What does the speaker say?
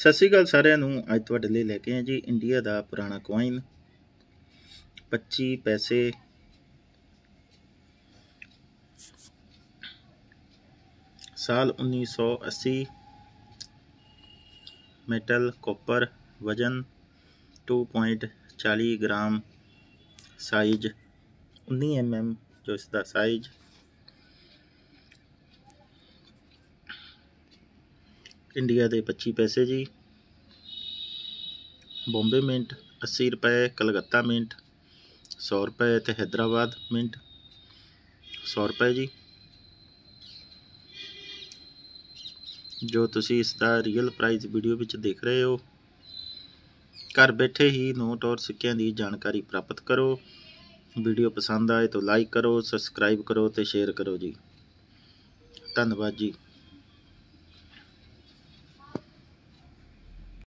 ਸਤਿ ਸ਼੍ਰੀ ਅਕਾਲ ਸਾਰਿਆਂ ਨੂੰ ਅੱਜ ਤੁਹਾਡੇ ਲਈ ਲੈ ਕੇ ਆਏ ਜੀ ਇੰਡੀਆ ਦਾ ਪੁਰਾਣਾ ਕੋਇਨ 25 ਪੈਸੇ ਸਾਲ 1980 ਮੈਟਲ ਕਾਪਰ ਵਜਨ 2.40 ਗ੍ਰਾਮ ਸਾਈਜ਼ 19 mm ਜੋ ਇਸ ਦਾ ਇੰਡੀਆ ਦੇ 25 ਪੈਸੇ ਜੀ। ਬੰਬੇ ਮਿੰਟ 80 ਰੁਪਏ, ਕਲਕੱਤਾ ਮਿੰਟ 100 ਰੁਪਏ ਤੇ ਹైదరాబాద్ ਮਿੰਟ 100 ਰੁਪਏ ਜੀ। ਜੋ ਤੁਸੀਂ ਇਸ ਦਾ ਰੀਅਲ ਪ੍ਰਾਈਸ ਵੀਡੀਓ ਵਿੱਚ ਦੇਖ ਰਹੇ ਹੋ, ਘਰ ਬੈਠੇ ਹੀ ਨੋਟ ਔਰ ਸਿੱਕਿਆਂ ਦੀ ਜਾਣਕਾਰੀ ਪ੍ਰਾਪਤ ਕਰੋ। ਵੀਡੀਓ ਪਸੰਦ ਆਏ ਤਾਂ ਲਾਈਕ ਕਰੋ ਸਬਸਕ੍ਰਾਈਬ ਕਰੋ ਤੇ ਸ਼ੇਅਰ ਕਰੋ ਜੀ। ਧੰਨਵਾਦ ਜੀ।